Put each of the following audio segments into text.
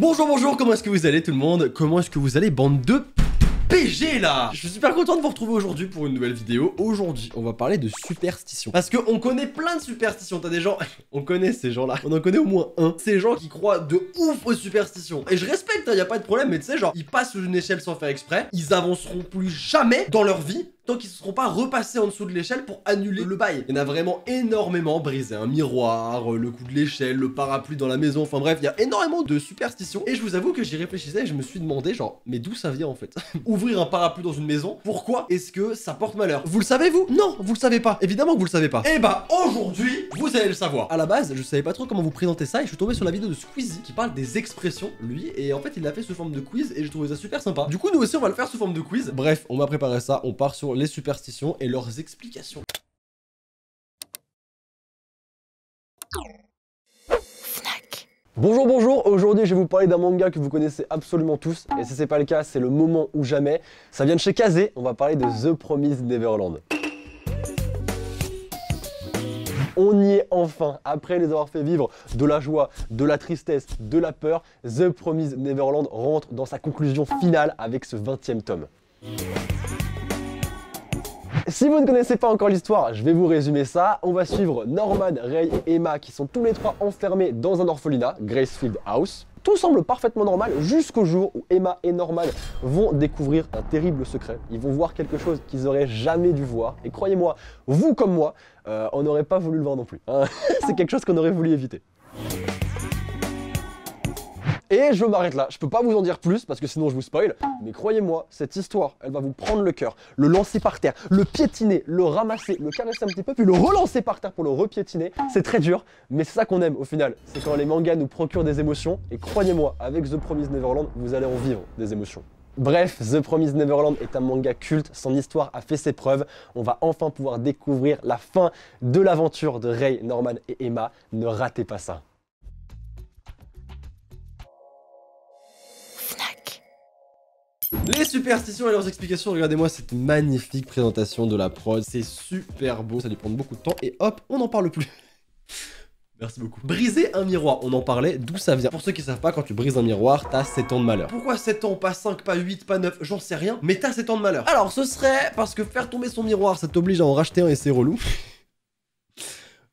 Bonjour, bonjour, comment est-ce que vous allez tout le monde? Comment est-ce que vous allez, bande de PG là? Je suis super content de vous retrouver aujourd'hui pour une nouvelle vidéo. Aujourd'hui, on va parler de superstitions. Parce qu'on connaît plein de superstitions. T'as des gens... on connaît ces gens-là. On en connaît au moins un. Ces gens qui croient de ouf aux superstitions. Et je respecte, hein, y a pas de problème, mais tu sais, genre, ils passent sous une échelle sans faire exprès. Ils avanceront plus jamais dans leur vie tant qu'ils ne seront pas repassés en dessous de l'échelle pour annuler le bail. Il y en a vraiment énormément brisé un miroir, euh, le coup de l'échelle, le parapluie dans la maison, enfin bref, il y a énormément de superstitions. Et je vous avoue que j'y réfléchissais et je me suis demandé, genre, mais d'où ça vient en fait? Ouvrir un parapluie dans une maison, pourquoi est-ce que ça porte malheur? Vous le savez vous? Non, vous le savez pas. Évidemment que vous le savez pas. Et bah aujourd'hui, vous allez le savoir. À la base, je savais pas trop comment vous présenter ça et je suis tombé sur la vidéo de Squeezie qui parle des expressions, lui, et en fait il l'a fait sous forme de quiz et je trouvais ça super sympa. Du coup, nous aussi on va le faire sous forme de quiz. Bref, on m'a préparé ça, on part sur les superstitions et leurs explications. Bonjour bonjour, aujourd'hui je vais vous parler d'un manga que vous connaissez absolument tous et si c'est pas le cas c'est le moment ou jamais. Ça vient de chez Kazé, on va parler de The Promised Neverland. On y est enfin, après les avoir fait vivre de la joie, de la tristesse, de la peur, The Promised Neverland rentre dans sa conclusion finale avec ce 20 e tome. Si vous ne connaissez pas encore l'histoire, je vais vous résumer ça. On va suivre Norman, Ray et Emma qui sont tous les trois enfermés dans un orphelinat, Gracefield House. Tout semble parfaitement normal jusqu'au jour où Emma et Norman vont découvrir un terrible secret. Ils vont voir quelque chose qu'ils auraient jamais dû voir. Et croyez-moi, vous comme moi, euh, on n'aurait pas voulu le voir non plus. Hein. C'est quelque chose qu'on aurait voulu éviter. Et je m'arrête là, je peux pas vous en dire plus parce que sinon je vous spoil, mais croyez-moi, cette histoire, elle va vous prendre le cœur, le lancer par terre, le piétiner, le ramasser, le caresser un petit peu, puis le relancer par terre pour le repiétiner. C'est très dur, mais c'est ça qu'on aime au final. C'est quand les mangas nous procurent des émotions, et croyez-moi, avec The Promised Neverland, vous allez en vivre des émotions. Bref, The Promised Neverland est un manga culte, son histoire a fait ses preuves, on va enfin pouvoir découvrir la fin de l'aventure de Ray, Norman et Emma, ne ratez pas ça. Les superstitions et leurs explications, regardez-moi cette magnifique présentation de la prod, c'est super beau, ça a dû prendre beaucoup de temps, et hop, on n'en parle plus. Merci beaucoup. Briser un miroir, on en parlait, d'où ça vient? Pour ceux qui savent pas, quand tu brises un miroir, t'as 7 ans de malheur. Pourquoi 7 ans, pas 5, pas 8, pas 9, j'en sais rien, mais t'as 7 ans de malheur. Alors ce serait parce que faire tomber son miroir, ça t'oblige à en racheter un et c'est relou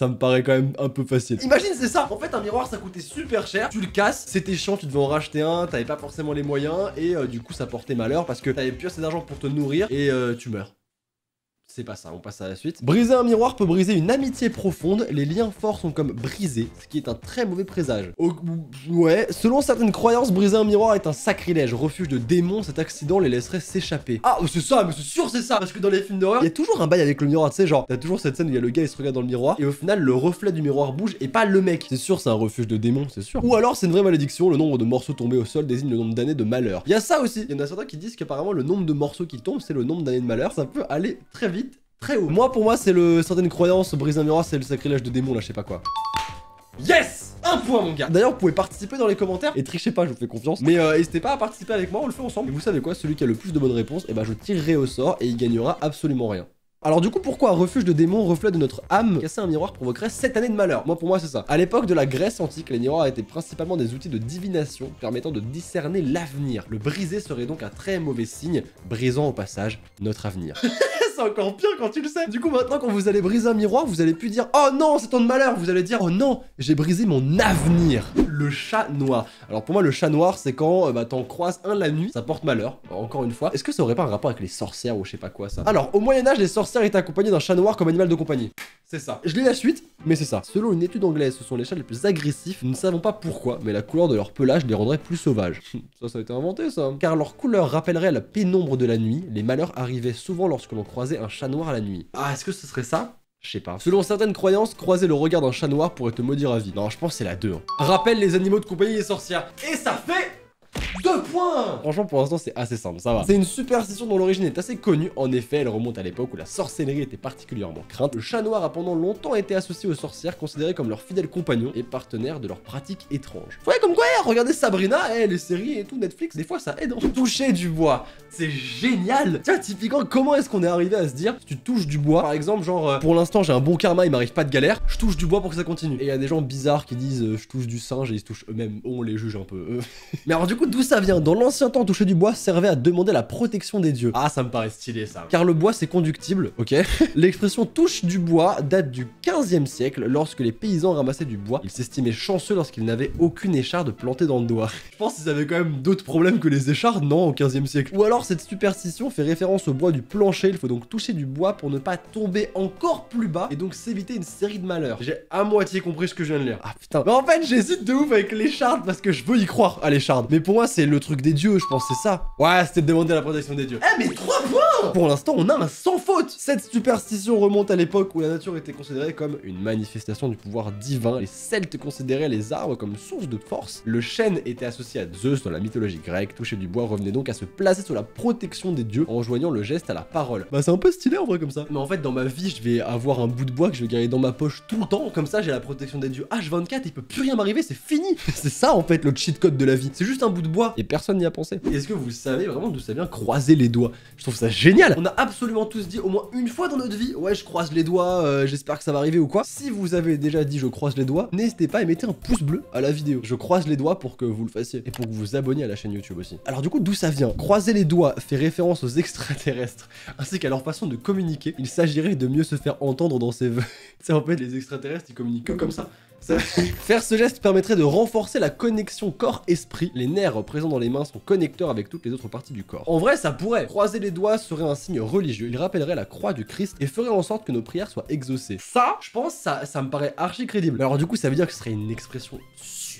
ça me paraît quand même un peu facile. Imagine, c'est ça. En fait, un miroir, ça coûtait super cher. Tu le casses, c'était chiant, tu devais en racheter un, t'avais pas forcément les moyens, et euh, du coup, ça portait malheur parce que t'avais plus assez d'argent pour te nourrir, et euh, tu meurs. C'est pas ça, on passe à la suite. Briser un miroir peut briser une amitié profonde, les liens forts sont comme brisés, ce qui est un très mauvais présage. ouais, selon certaines croyances, briser un miroir est un sacrilège, refuge de démons, cet accident les laisserait s'échapper. Ah, c'est ça, mais c'est sûr c'est ça Parce que dans les films d'horreur, il y a toujours un bail avec le miroir, tu sais, genre, t'as toujours cette scène où il y a le gars, il se regarde dans le miroir, et au final, le reflet du miroir bouge, et pas le mec. C'est sûr, c'est un refuge de démons, c'est sûr. Ou alors, c'est une vraie malédiction, le nombre de morceaux tombés au sol désigne le nombre d'années de malheur. Il y a ça aussi, il y en a certains qui disent qu'apparemment, le nombre de morceaux qui tombent, c'est le nombre d'années de malheur, ça peut aller très vite très haut. Moi, pour moi, c'est le certaines croyances, briser un miroir, c'est le sacrilège de démons, là, je sais pas quoi. Yes Un point mon gars D'ailleurs vous pouvez participer dans les commentaires et trichez pas je vous fais confiance Mais euh, n'hésitez pas à participer avec moi on le fait ensemble Et vous savez quoi celui qui a le plus de bonnes réponses Et eh ben je tirerai au sort et il gagnera absolument rien alors du coup, pourquoi un refuge de démons, reflet de notre âme, casser un miroir provoquerait 7 années de malheur? Moi pour moi c'est ça. À l'époque de la Grèce antique, les miroirs étaient principalement des outils de divination permettant de discerner l'avenir. Le briser serait donc un très mauvais signe, brisant au passage notre avenir. encore pire quand tu le sais. Du coup, maintenant, quand vous allez briser un miroir, vous allez plus dire Oh non, c'est ton malheur. Vous allez dire Oh non, j'ai brisé mon avenir. Le chat noir. Alors pour moi, le chat noir, c'est quand euh, bah, t'en croises un la nuit, ça porte malheur. Encore une fois, est-ce que ça aurait pas un rapport avec les sorcières ou je sais pas quoi ça? Alors, au Moyen-Âge, les sorcières étaient accompagnées d'un chat noir comme animal de compagnie. C'est ça. Je lis la suite, mais c'est ça. Selon une étude anglaise, ce sont les chats les plus agressifs. Nous ne savons pas pourquoi, mais la couleur de leur pelage les rendrait plus sauvages. ça, ça a été inventé, ça. Car leur couleur rappellerait la pénombre de la nuit. Les malheurs arrivaient souvent lorsque l'on croisait un chat noir à la nuit. Ah, est-ce que ce serait ça? Je sais pas. Selon certaines croyances, croiser le regard d'un chat noir pourrait te maudire à vie. Non, je pense que c'est la 2. Hein. Rappelle les animaux de compagnie et sorcières. Et ça fait Deux points Franchement, pour l'instant, c'est assez simple, ça va. C'est une superstition dont l'origine est assez connue. En effet, elle remonte à l'époque où la sorcellerie était particulièrement crainte. Le chat noir a pendant longtemps été associé aux sorcières, considéré comme leurs fidèles compagnons et partenaires de leurs pratiques étranges. Ouais, comme quoi, regardez Sabrina, les séries et tout, Netflix, des fois ça aide. Hein. Toucher du bois, c'est génial Tiens, typiquement, comment est-ce qu'on est arrivé à se dire, si tu touches du bois, par exemple, genre, euh, pour l'instant j'ai un bon karma, il m'arrive pas de galère, je touche du bois pour que ça continue. Et il y a des gens bizarres qui disent, euh, je touche du singe et ils se touchent eux-mêmes, on les juge un peu. eux. Mais alors du coup, d'où ça vient Dans l'ancien temps, toucher du bois servait à demander la protection des dieux. Ah, ça me paraît stylé ça. Car le bois c'est conductible, ok L'expression touche du bois date du 15e siècle, lorsque les paysans ramassaient du bois. Ils s'estimaient chanceux lorsqu'ils n'avaient aucune écharde plantée dans le doigt. Je pense qu'ils avaient quand même d'autres problèmes que les échardes, non, au 15e siècle? Ou alors cette superstition fait référence au bois du plancher, il faut donc toucher du bois pour ne pas tomber encore plus bas et donc s'éviter une série de malheurs. J'ai à moitié compris ce que je viens de lire. Ah putain. Mais en fait, j'hésite de ouf avec l'écharde parce que je veux y croire à l'écharde. Mais pour moi, c'est le truc des dieux, je pense, c'est ça. Ouais, c'était de demander la protection des dieux. Eh, mais 3 points Pour l'instant, on a un sans faute Cette superstition remonte à l'époque où la nature était considérée comme une manifestation du pouvoir divin. Les Celtes considéraient les arbres comme source de force. Le chêne était associé à Zeus dans la mythologie grecque. Toucher du bois revenait donc à se placer sous la protection des dieux en joignant le geste à la parole. Bah, c'est un peu stylé en vrai comme ça. Mais en fait, dans ma vie, je vais avoir un bout de bois que je vais garder dans ma poche tout le temps. Comme ça, j'ai la protection des dieux. H24, il peut plus rien m'arriver, c'est fini. c'est ça en fait le cheat code de la vie. C'est juste un bout de bois et personne n'y a pensé. Est-ce que vous savez vraiment d'où ça vient croiser les doigts? Je trouve ça génial. On a absolument tous dit au moins une fois dans notre vie, ouais, je croise les doigts, euh, j'espère que ça va arriver ou quoi. Si vous avez déjà dit je croise les doigts, n'hésitez pas à mettre un pouce bleu à la vidéo. Je croise les doigts pour que vous le fassiez et pour que vous vous abonniez à la chaîne YouTube aussi. Alors du coup, d'où ça vient? Croiser les doigts fait référence aux extraterrestres ainsi qu'à leur façon de communiquer. Il s'agirait de mieux se faire entendre dans ses vœux. C'est en fait les extraterrestres, ils communiquent comme ça. Faire ce geste permettrait de renforcer la connexion corps-esprit. Les nerfs présents dans les mains sont connecteurs avec toutes les autres parties du corps. En vrai, ça pourrait. Croiser les doigts serait un signe religieux. Il rappellerait la croix du Christ et ferait en sorte que nos prières soient exaucées. Ça, je pense, ça, me paraît archi crédible. Alors du coup, ça veut dire que ce serait une expression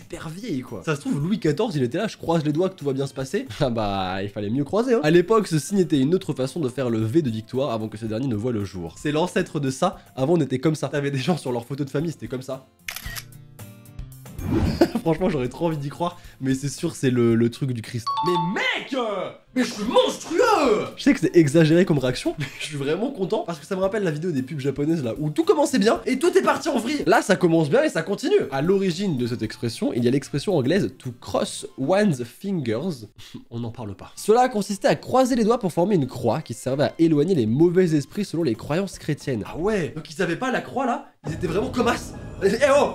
super vieille quoi. Ça se trouve Louis XIV il était là, je croise les doigts que tout va bien se passer. Ah bah il fallait mieux croiser hein. À l'époque ce signe était une autre façon de faire le V de victoire avant que ce dernier ne voit le jour. C'est l'ancêtre de ça, avant on était comme ça. T'avais des gens sur leur photo de famille, c'était comme ça. Franchement, j'aurais trop envie d'y croire, mais c'est sûr, c'est le, truc du Christ. Mais mec Mais je suis monstrueux Je sais que c'est exagéré comme réaction, mais je suis vraiment content parce que ça me rappelle la vidéo des pubs japonaises là où tout commençait bien et tout est parti en vrille. Là, ça commence bien et ça continue. À l'origine de cette expression, il y a l'expression anglaise to cross one's fingers. On n'en parle pas. Cela consistait à croiser les doigts pour former une croix qui servait à éloigner les mauvais esprits selon les croyances chrétiennes. Ah ouais Donc ils avaient pas la croix là? Ils étaient vraiment comme as. Eh oh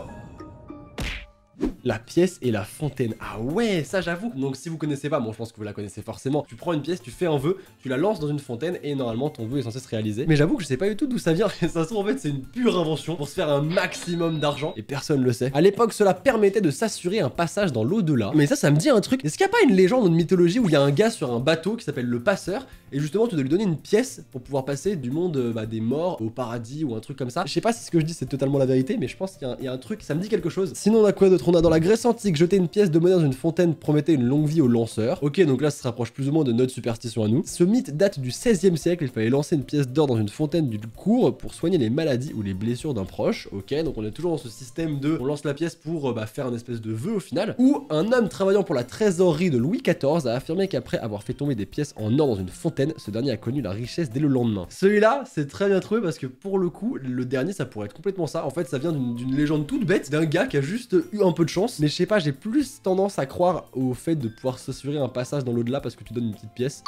la pièce et la fontaine. Ah ouais, ça j'avoue. Donc si vous connaissez pas, bon je pense que vous la connaissez forcément. Tu prends une pièce, tu fais un vœu, tu la lances dans une fontaine et normalement ton vœu est censé se réaliser. Mais j'avoue que je sais pas du tout d'où ça vient. ça se trouve en fait c'est une pure invention pour se faire un maximum d'argent et personne le sait. À l'époque cela permettait de s'assurer un passage dans l'au-delà. Mais ça ça me dit un truc. Est-ce qu'il y a pas une légende, une mythologie où il y a un gars sur un bateau qui s'appelle le passeur et justement tu dois lui donner une pièce pour pouvoir passer du monde euh, bah, des morts au paradis ou un truc comme ça? Je sais pas si ce que je dis c'est totalement la vérité mais je pense qu'il y, a un truc, ça me dit quelque chose. Sinon on a quoi d'autre? On dans la Grèce antique jeter une pièce de monnaie dans une fontaine promettait une longue vie au lanceur. Ok, donc là, ça se rapproche plus ou moins de notre superstition à nous. Ce mythe date du 16e siècle. Il fallait lancer une pièce d'or dans une fontaine d'une cour pour soigner les maladies ou les blessures d'un proche. Ok, donc on est toujours dans ce système de on lance la pièce pour euh, bah, faire une espèce de vœu au final. Ou un homme travaillant pour la trésorerie de Louis XIV a affirmé qu'après avoir fait tomber des pièces en or dans une fontaine, ce dernier a connu la richesse dès le lendemain. Celui-là, c'est très bien trouvé parce que pour le coup, le dernier, ça pourrait être complètement ça. En fait, ça vient d'une légende toute bête d'un gars qui a juste eu un peu de chance. Mais je sais pas, j'ai plus tendance à croire au fait de pouvoir s'assurer un passage dans l'au-delà parce que tu donnes une petite pièce.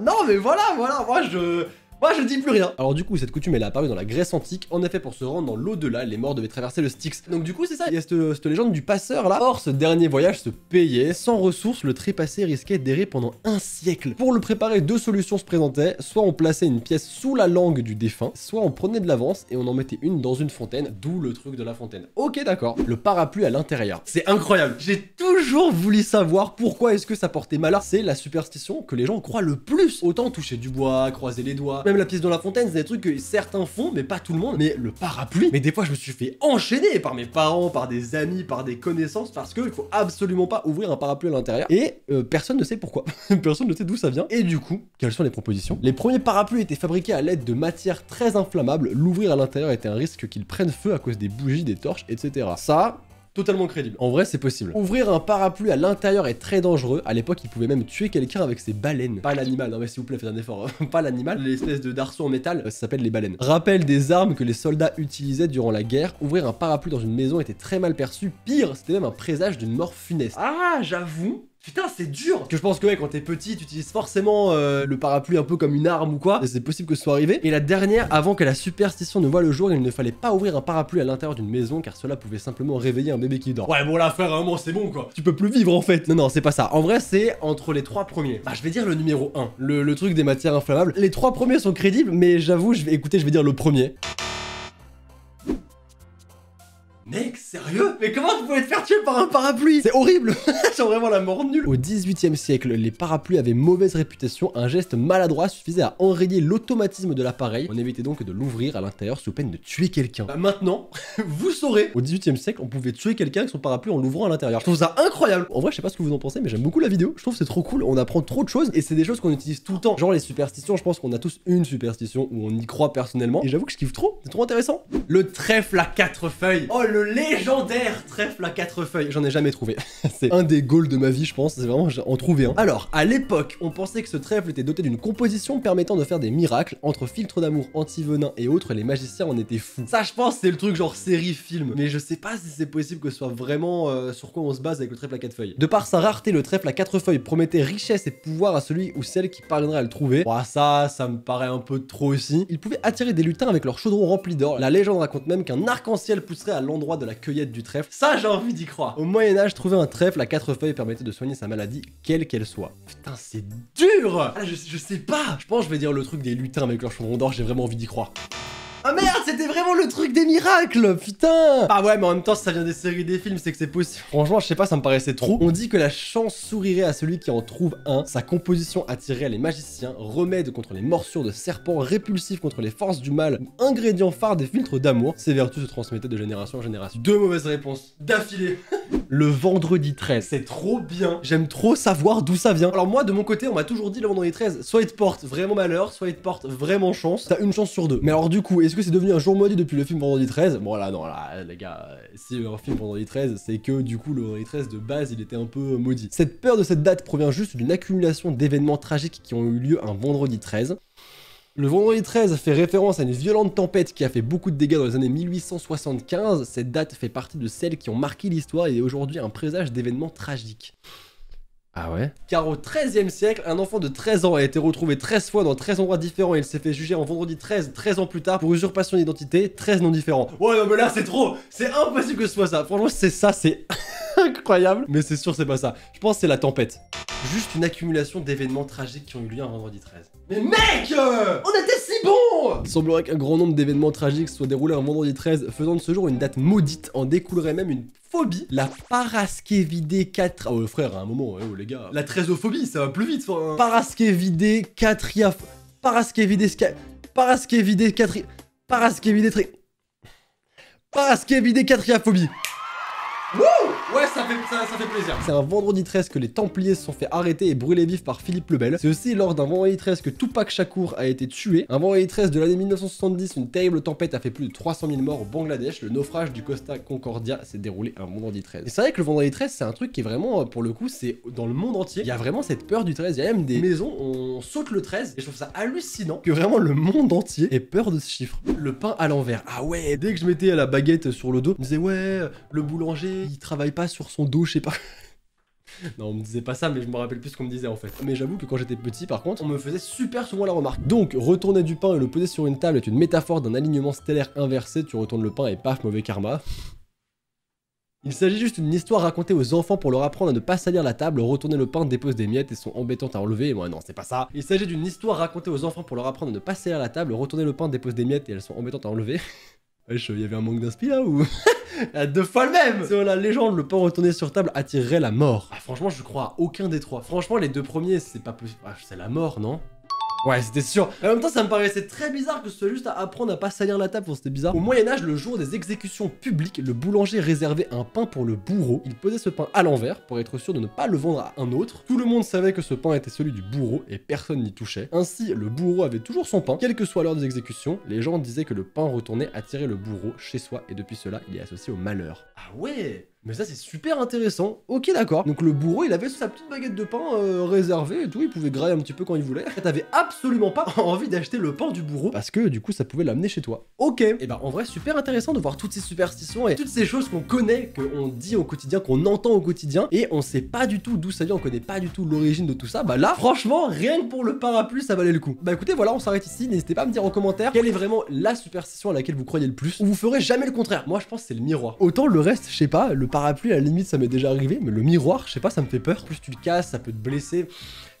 Non mais voilà, voilà, moi je... Moi je dis plus rien. Alors du coup cette coutume elle est apparue dans la Grèce antique. En effet pour se rendre dans l'au-delà les morts devaient traverser le Styx. Donc du coup c'est ça. Il y a cette, légende du passeur là. Or ce dernier voyage se payait. Sans ressources le trépassé risquait d'errer pendant un siècle. Pour le préparer deux solutions se présentaient. Soit on plaçait une pièce sous la langue du défunt Soit on prenait de l'avance et on en mettait une dans une fontaine D'où le truc de la fontaine. Ok d'accord. Le parapluie à l'intérieur. C'est incroyable. J'ai toujours voulu savoir pourquoi est-ce que ça portait malheur. C'est la superstition que les gens croient le plus. Autant toucher du bois, croiser les doigts la pièce dans la fontaine, c'est des trucs que certains font, mais pas tout le monde. Mais le parapluie, mais des fois je me suis fait enchaîner par mes parents, par des amis, par des connaissances, parce qu'il faut absolument pas ouvrir un parapluie à l'intérieur. Et euh, personne ne sait pourquoi. personne ne sait d'où ça vient. Et du coup, quelles sont les propositions? Les premiers parapluies étaient fabriqués à l'aide de matières très inflammables. L'ouvrir à l'intérieur était un risque qu'ils prennent feu à cause des bougies, des torches, etc. Ça, totalement crédible. En vrai, c'est possible. Ouvrir un parapluie à l'intérieur est très dangereux. À l'époque, il pouvait même tuer quelqu'un avec ses baleines. Pas l'animal, non mais s'il vous plaît, faites un effort. hein. Pas l'animal, l'espèce de d'arceau en métal, ça s'appelle les baleines. Rappel des armes que les soldats utilisaient durant la guerre. Ouvrir un parapluie dans une maison était très mal perçu. Pire, c'était même un présage d'une mort funeste. Ah, j'avoue. Putain, c'est dur Parce que je pense que ouais, quand t'es petit, tu utilises forcément euh, le parapluie un peu comme une arme ou quoi, c'est possible que ce soit arrivé. Et la dernière, avant que la superstition ne voie le jour, il ne fallait pas ouvrir un parapluie à l'intérieur d'une maison, car cela pouvait simplement réveiller un bébé qui dort. Ouais, bon là, frère, à un moment, c'est bon, quoi. Tu peux plus vivre, en fait. Non, non, c'est pas ça. En vrai, c'est entre les trois premiers. Bah, je vais dire le numéro 1, le, le truc des matières inflammables. Les trois premiers sont crédibles, mais j'avoue, je vais écouter, je vais dire le premier. Mec, sérieux? Mais comment tu pouvais te faire tuer par un parapluie? C'est horrible C'est vraiment la mort nulle Au 18 e siècle, les parapluies avaient mauvaise réputation, un geste maladroit suffisait à enrayer l'automatisme de l'appareil. On évitait donc de l'ouvrir à l'intérieur sous peine de tuer quelqu'un. Bah maintenant, vous saurez Au 18 e siècle, on pouvait tuer quelqu'un avec son parapluie en l'ouvrant à l'intérieur. Je trouve ça incroyable En vrai, je sais pas ce que vous en pensez, mais j'aime beaucoup la vidéo. Je trouve c'est trop cool, on apprend trop de choses, et c'est des choses qu'on utilise tout le temps. Genre les superstitions, je pense qu'on a tous une superstition où on y croit personnellement, et j'avoue que je kiffe trop, c'est trop intéressant. Le trèfle à quatre feuilles Oh, le légendaire trèfle à quatre feuilles J'en ai jamais trouvé. c'est un des goals de ma vie, je pense, c'est vraiment en trouver un. Alors, à l'époque, on pensait que ce trèfle était doté d'une composition permettant de faire des miracles. Entre filtres d'amour, anti-venin et autres, les magiciens en étaient fous. Ça, je pense, c'est le truc genre série film. Mais je sais pas si c'est possible que ce soit vraiment euh, sur quoi on se base avec le trèfle à quatre feuilles. De par sa rareté, le trèfle à quatre feuilles promettait richesse et pouvoir à celui ou celle qui parviendrait à le trouver. Ouah, ça, ça me paraît un peu trop aussi. Il pouvait attirer des lutins avec leur chaudron rempli d'or. La légende raconte même qu'un arc-en-ciel pousserait à l'endroit de la cueillette du trèfle. Ça, j'ai envie d'y croire. Au Moyen-Âge, trouver un trèfle à quatre feuilles permettait de soigner sa maladie, quelle qu'elle soit. Putain, c'est dur ah, je, sais pas Je pense que je vais dire le truc des lutins avec leur chaudron d'or, j'ai vraiment envie d'y croire. Ah merde, c'était vraiment le truc des miracles, putain Ah ouais, mais en même temps, si ça vient des séries des films, c'est que c'est possible. Franchement, je sais pas, ça me paraissait trop. On dit que la chance sourirait à celui qui en trouve un, sa composition attirait les magiciens, remède contre les morsures de serpents, répulsif contre les forces du mal, ingrédient phare des filtres d'amour, ces vertus se transmettaient de génération en génération. Deux mauvaises réponses, d'affilée Le vendredi 13, c'est trop bien. J'aime trop savoir d'où ça vient. Alors moi, de mon côté, on m'a toujours dit le vendredi 13, soit il te porte vraiment malheur, soit il te porte vraiment chance. T'as une chance sur deux. Mais alors du coup, est-ce que c'est devenu un jour maudit depuis le film Vendredi 13 Bon non, là, les gars, si un film Vendredi 13, c'est que du coup, le Vendredi 13 de base, il était un peu maudit. Cette peur de cette date provient juste d'une accumulation d'événements tragiques qui ont eu lieu un vendredi 13. Le vendredi 13 fait référence à une violente tempête qui a fait beaucoup de dégâts dans les années 1875. Cette date fait partie de celles qui ont marqué l'histoire et est aujourd'hui un présage d'événements tragiques. Ah ouais? Car au 13e siècle, un enfant de 13 ans a été retrouvé 13 fois dans 13 endroits différents et il s'est fait juger en vendredi 13, 13 ans plus tard, pour usurpation d'identité, 13 noms différents. Ouais, non, mais là, c'est trop C'est impossible que ce soit ça Franchement, c'est ça, c'est incroyable Mais c'est sûr, c'est pas ça. Je pense que c'est la tempête. Juste une accumulation d'événements tragiques qui ont eu lieu un vendredi 13. Mais mec euh, On était si bon Il semblerait qu'un grand nombre d'événements tragiques soient déroulés un vendredi 13, faisant de ce jour une date maudite, en découlerait même une phobie, la paraskevidé 4... Oh frère, à un moment, oh, les gars, la trésophobie, ça va plus vite, enfin... Paraskevidé 4... Paraskevidé... Paraskevidé 4... Paraskevidé... Tri... Paraskevidé 4 phobie Ouais, ça fait, ça, fait plaisir. C'est un vendredi 13 que les Templiers se sont fait arrêter et brûler vifs par Philippe le Bel. C'est aussi lors d'un vendredi 13 que Tupac Shakur a été tué. Un vendredi 13 de l'année 1970, une terrible tempête a fait plus de 300 000 morts au Bangladesh. Le naufrage du Costa Concordia s'est déroulé un vendredi 13. Et c'est vrai que le vendredi 13, c'est un truc qui vraiment, pour le coup, c'est dans le monde entier. Il y a vraiment cette peur du 13. Il y a même des maisons, on saute le 13. Et je trouve ça hallucinant que vraiment le monde entier ait peur de ce chiffre. Le pain à l'envers. Ah ouais, dès que je mettais la baguette sur le dos, je me disais, ouais, le boulanger, il travaille pas sur son dos, je sais pas. Non, on me disait pas ça, mais je me rappelle plus ce qu'on me disait en fait. Mais j'avoue que quand j'étais petit, par contre, on me faisait super souvent la remarque. Donc, retourner du pain et le poser sur une table est une métaphore d'un alignement stellaire inversé. Tu retournes le pain et paf, mauvais karma. Il s'agit juste d'une histoire racontée aux enfants pour leur apprendre à ne pas salir la table, retourner le pain dépose des miettes et sont embêtantes à enlever, et moi non, c'est pas ça. Il s'agit d'une histoire racontée aux enfants pour leur apprendre à ne pas salir la table, retourner le pain dépose des miettes et elles sont embêtantes à enlever. Wesh, il y avait un manque d'inspi là ou? Deux fois le même Selon la légende, le pain retourné sur table attirerait la mort. Ah, franchement, je crois à aucun des trois. Franchement, les deux premiers, c'est pas possible. Ah, c'est la mort, non? Ouais, c'était sûr. En même temps, ça me paraissait très bizarre que ce soit juste à apprendre à pas salir la table, c'était bizarre. Au Moyen-Âge, le jour des exécutions publiques, le boulanger réservait un pain pour le bourreau. Il posait ce pain à l'envers pour être sûr de ne pas le vendre à un autre. Tout le monde savait que ce pain était celui du bourreau et personne n'y touchait. Ainsi, le bourreau avait toujours son pain, quelle que soit l'heure des exécutions. Les gens disaient que le pain retourné attirait le bourreau chez soi et depuis cela, il est associé au malheur. Ah ouais? Mais ça, c'est super intéressant. Ok, d'accord. Donc le bourreau, il avait sa petite baguette de pain euh, réservée et tout. Il pouvait grailler un petit peu quand il voulait. T'avais absolument pas envie d'acheter le pain du bourreau parce que du coup, ça pouvait l'amener chez toi. Ok. Et bah, en vrai, super intéressant de voir toutes ces superstitions et toutes ces choses qu'on connaît, qu'on dit au quotidien, qu'on entend au quotidien et on sait pas du tout d'où ça vient, on connaît pas du tout l'origine de tout ça. Bah là, franchement, rien que pour le parapluie, ça valait le coup. Bah écoutez, voilà, on s'arrête ici. N'hésitez pas à me dire en commentaire quelle est vraiment la superstition à laquelle vous croyez le plus ou vous ferez jamais le contraire. Moi, je pense que c'est le miroir. Autant le reste, je sais pas, le parapluie, à la limite, ça m'est déjà arrivé, mais le miroir, je sais pas, ça me fait peur. Plus tu le casses, ça peut te blesser.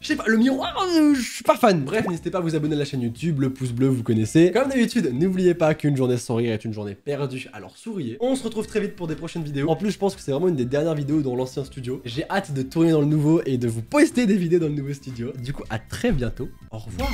Je sais pas, le miroir, euh, je suis pas fan. Bref, n'hésitez pas à vous abonner à la chaîne YouTube, le pouce bleu, vous connaissez. Comme d'habitude, n'oubliez pas qu'une journée sans rire est une journée perdue, alors souriez. On se retrouve très vite pour des prochaines vidéos. En plus, je pense que c'est vraiment une des dernières vidéos dans l'ancien studio. J'ai hâte de tourner dans le nouveau et de vous poster des vidéos dans le nouveau studio. Du coup, à très bientôt. Au revoir.